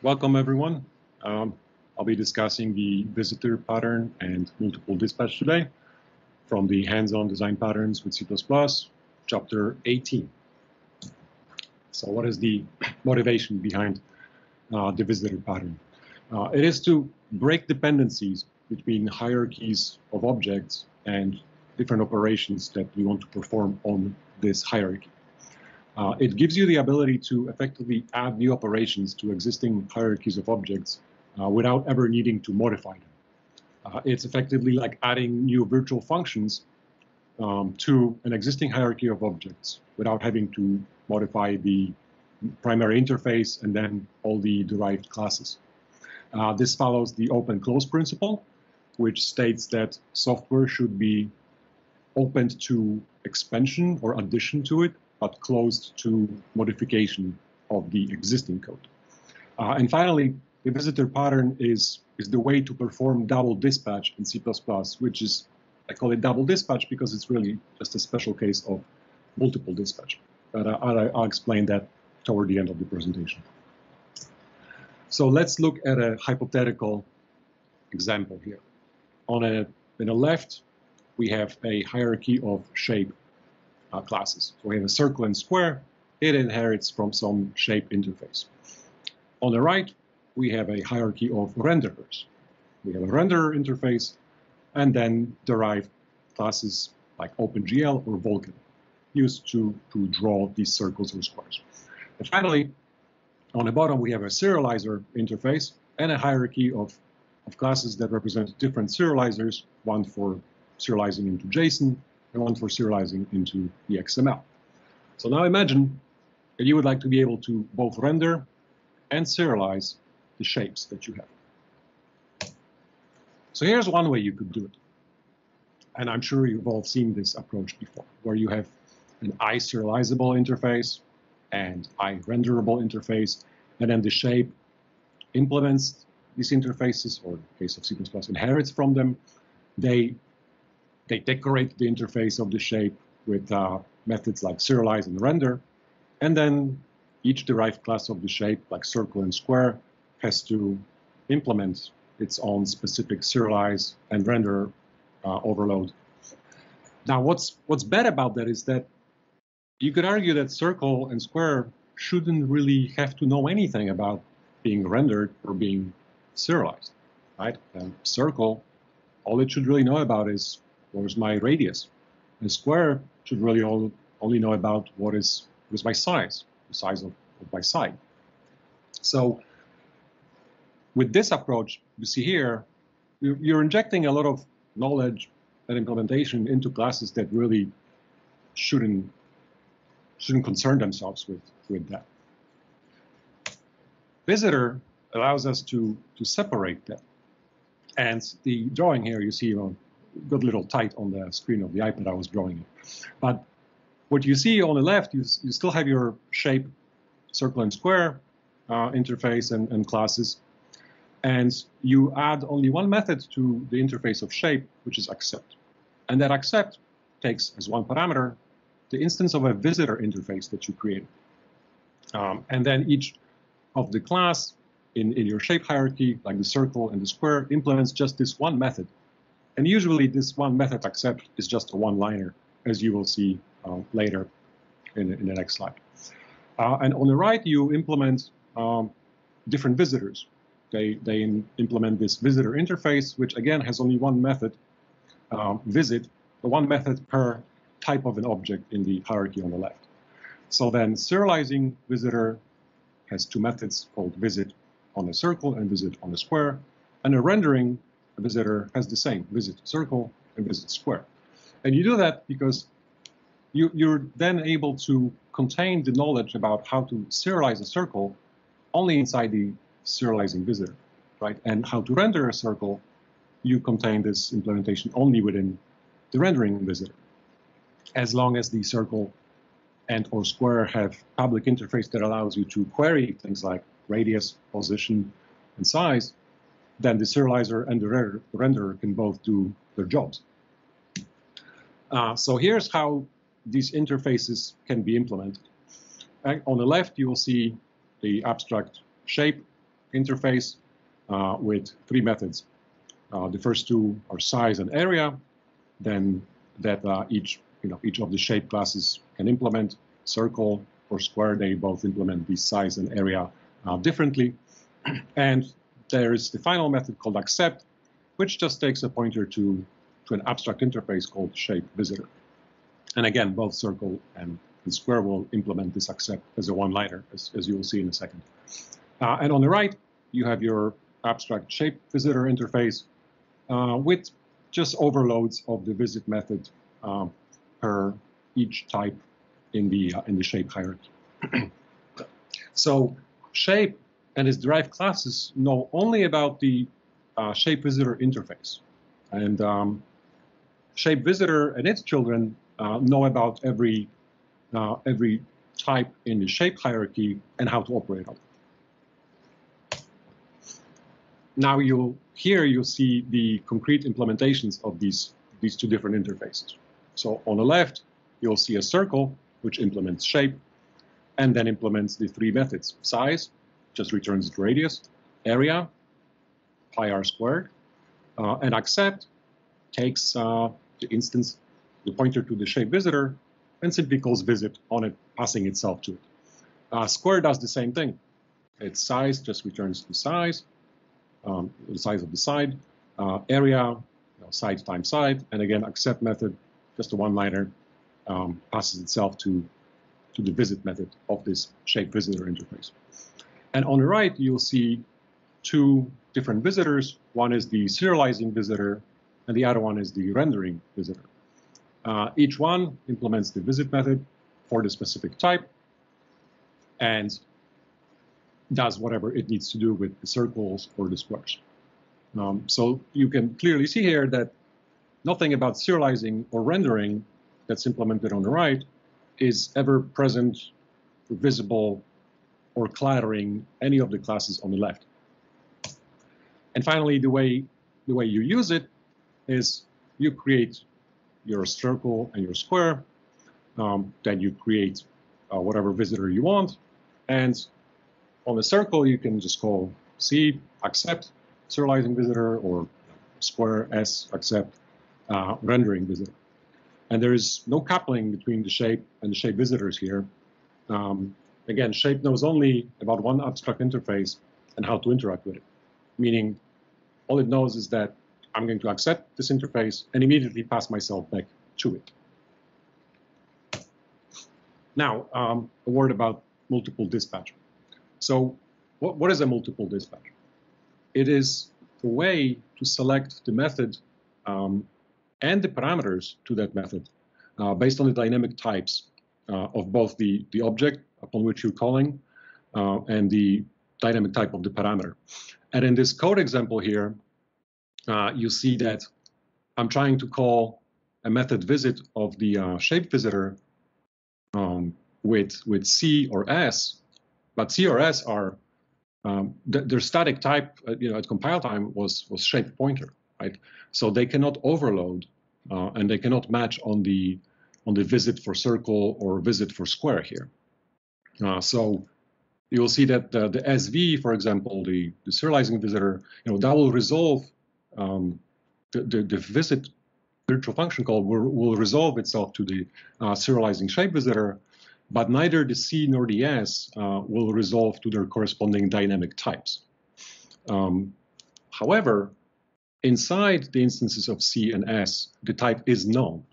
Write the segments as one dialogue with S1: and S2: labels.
S1: Welcome everyone. Um, I'll be discussing the visitor pattern and multiple dispatch today from the hands-on design patterns with C++, chapter 18. So what is the motivation behind uh, the visitor pattern? Uh, it is to break dependencies between hierarchies of objects and different operations that we want to perform on this hierarchy. Uh, it gives you the ability to effectively add new operations to existing hierarchies of objects uh, without ever needing to modify them. Uh, it's effectively like adding new virtual functions um, to an existing hierarchy of objects without having to modify the primary interface and then all the derived classes. Uh, this follows the open-close principle, which states that software should be opened to expansion or addition to it but closed to modification of the existing code. Uh, and finally, the visitor pattern is, is the way to perform double dispatch in C++, which is, I call it double dispatch because it's really just a special case of multiple dispatch. But uh, I'll, I'll explain that toward the end of the presentation. So let's look at a hypothetical example here. On a, in the left, we have a hierarchy of shape uh, classes. So we have a circle and square. It inherits from some shape interface. On the right, we have a hierarchy of renderers. We have a renderer interface and then derived classes like OpenGL or Vulkan used to, to draw these circles or squares. And finally, on the bottom, we have a serializer interface and a hierarchy of, of classes that represent different serializers, one for serializing into JSON, and one for serializing into the XML. So now imagine that you would like to be able to both render and serialize the shapes that you have. So here's one way you could do it. And I'm sure you've all seen this approach before, where you have an iSerializable interface and iRenderable interface, and then the shape implements these interfaces, or in the case of C++, inherits from them. They they decorate the interface of the shape with uh, methods like serialize and render. And then each derived class of the shape, like circle and square, has to implement its own specific serialize and render uh, overload. Now, what's what's bad about that is that you could argue that circle and square shouldn't really have to know anything about being rendered or being serialized, right? And circle, all it should really know about is what is my radius? And square should really all, only know about what is, what is my size, the size of, of my side. So with this approach, you see here, you're injecting a lot of knowledge and implementation into classes that really shouldn't shouldn't concern themselves with with that. Visitor allows us to to separate that. And the drawing here you see on got a little tight on the screen of the iPad I was drawing it. But what you see on the left, you, you still have your shape, circle and square uh, interface and, and classes. And you add only one method to the interface of shape, which is accept. And that accept takes as one parameter the instance of a visitor interface that you created. Um, and then each of the class in, in your shape hierarchy, like the circle and the square, implements just this one method and usually this one method accept is just a one-liner, as you will see uh, later in, in, the next slide. Uh, and on the right, you implement um, different visitors. They, they implement this visitor interface, which again has only one method, um, visit, one method per type of an object in the hierarchy on the left. So then serializing visitor has two methods called visit on a circle and visit on a square. And a rendering a visitor has the same, visit circle and visit square. And you do that because you, you're then able to contain the knowledge about how to serialize a circle only inside the serializing visitor, right? And how to render a circle, you contain this implementation only within the rendering visitor. As long as the circle and or square have public interface that allows you to query things like radius, position, and size, then the serializer and the renderer can both do their jobs. Uh, so here's how these interfaces can be implemented. on the left, you will see the abstract shape interface uh, with three methods. Uh, the first two are size and area, then that uh, each you know each of the shape classes can implement circle or square. They both implement the size and area uh, differently, and there is the final method called accept, which just takes a pointer to to an abstract interface called shape visitor. And again, both circle and, square will implement this accept as a one-liner, as, as you will see in a second. Uh, and on the right, you have your abstract shape visitor interface uh, with just overloads of the visit method uh, per each type in the uh, in the shape hierarchy. so shape and its derived classes know only about the uh, shape visitor interface, and um, shape visitor and its children uh, know about every uh, every type in the shape hierarchy and how to operate on it. Now you'll here you'll see the concrete implementations of these these two different interfaces. So on the left, you'll see a circle which implements shape and then implements the three methods. Size just returns the radius, area, pi r squared, uh, and accept takes uh, the instance the pointer to the shape visitor and simply calls visit on it, passing itself to it. Uh, square does the same thing. Its size just returns the size, um, the size of the side, uh, area, you know, side times side, and again, accept method, just a one-liner, um, passes itself to, to the visit method of this shape visitor interface. And on the right, you'll see two different visitors. One is the serializing visitor, and the other one is the rendering visitor. Uh, each one implements the visit method for the specific type and does whatever it needs to do with the circles or the squares. Um, so you can clearly see here that nothing about serializing or rendering that's implemented on the right is ever present, visible, or clattering any of the classes on the left. And finally, the way the way you use it is you create your circle and your square. Um, then you create uh, whatever visitor you want. And on the circle, you can just call C, accept serializing visitor, or square S, accept uh, rendering visitor. And there is no coupling between the shape and the shape visitors here. Um, again, shape knows only about one abstract interface and how to interact with it. Meaning, all it knows is that I'm going to accept this interface and immediately pass myself back to it. Now, um, a word about multiple dispatch. So what, what is a multiple dispatch? It is a way to select the method um, and the parameters to that method uh, based on the dynamic types uh, of both the, the object upon which you're calling uh, and the dynamic type of the parameter. And in this code example here, uh, you see that I'm trying to call a method visit of the uh, shape visitor um, with with C or S, but C or S are um, th their static type, uh, you know, at compile time was was shape pointer, right? So they cannot overload uh, and they cannot match on the on the visit for circle or visit for square here. Uh, so you'll see that the, the SV, for example, the, the serializing visitor, you know, that will resolve um, the, the, the, visit virtual function call will, will resolve itself to the uh, serializing shape visitor, but neither the C nor the S uh, will resolve to their corresponding dynamic types. Um, however, inside the instances of C and S, the type is known.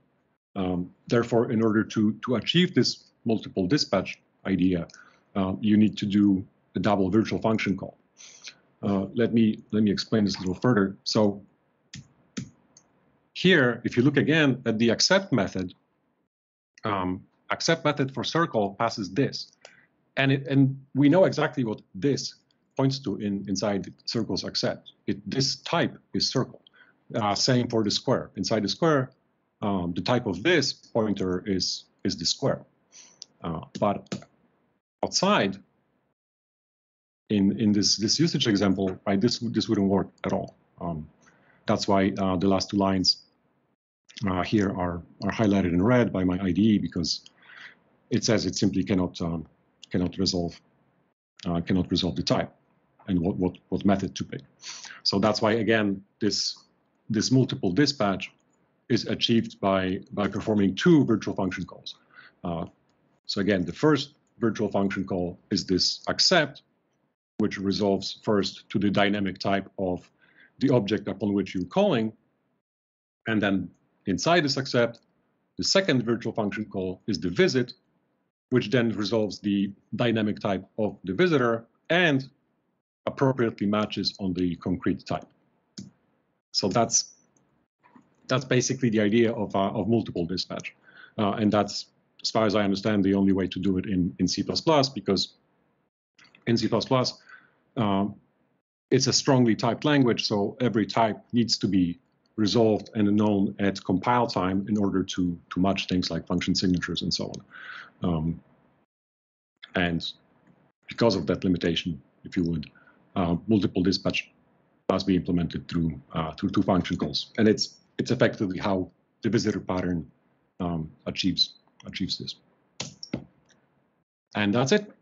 S1: Um, therefore, in order to, to achieve this multiple dispatch idea, uh, you need to do a double virtual function call. Uh, let me let me explain this a little further. So here, if you look again at the accept method, um, accept method for circle passes this, and it, and we know exactly what this points to in inside circles accept. It this type is circle. Uh, same for the square. Inside the square, um, the type of this pointer is is the square. Uh, but outside, in in this this usage example, right, this this wouldn't work at all. Um, that's why uh, the last two lines uh, here are are highlighted in red by my IDE because it says it simply cannot um, cannot resolve uh, cannot resolve the type. and what, what, what method to pick. So that's why, again, this, this multiple dispatch is achieved by, by performing two virtual function calls. Uh, so again, the first virtual function call is this accept, which resolves first to the dynamic type of the object upon which you're calling. And then inside this accept, the second virtual function call is the visit, which then resolves the dynamic type of the visitor and appropriately matches on the concrete type. So that's that's basically the idea of, uh, of multiple dispatch. Uh, and that's, as far as I understand, the only way to do it in, in C++ because in C++, um, it's a strongly typed language, so every type needs to be resolved and known at compile time in order to, to match things like function signatures and so on. Um, and because of that limitation, if you would, uh, multiple dispatch must be implemented through uh, through two function calls, and it's it's effectively how the visitor pattern um, achieves achieves this. And that's it.